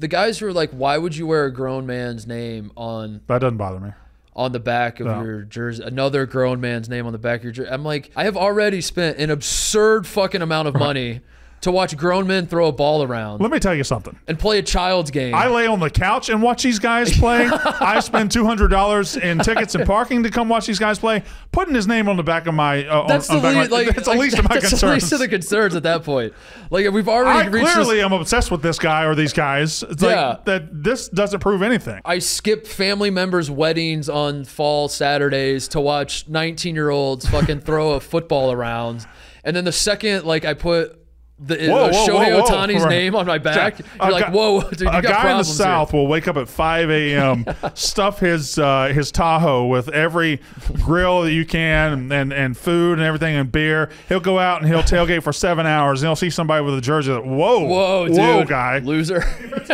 the guys who are like, why would you wear a grown man's name on That doesn't bother me. on the back of No. your jersey? Another grown man's name on the back of your jersey. I'm like, I have already spent an absurd fucking amount of money to watch grown men throw a ball around Let me tell you something. and play a child's game. I lay on the couch and watch these guys play. I spend two hundred dollars in tickets and parking to come watch these guys play. Putting his name on the back of my uh, that's on, the on least, of my, like, that's the like, least of my that's the concerns. least of the concerns at that point. Like we've already I reached clearly am obsessed with this guy or these guys. It's Yeah. like that. This doesn't prove anything. I skip family members' weddings on fall Saturdays to watch 19 year olds fucking throw a football around. And then the second, like, I put the Whoa, uh, whoa, Shohei. Ohtani's name on my back, you're a like, guy- whoa, dude, you a got guy in the problems here. South will wake up at 5 a.m., stuff his uh, his Tahoe with every grill that you can and, and food and everything and beer. He'll go out and he'll tailgate for seven hours and he'll see somebody with a jersey. That, whoa, Whoa, dude. whoa, guy. Loser.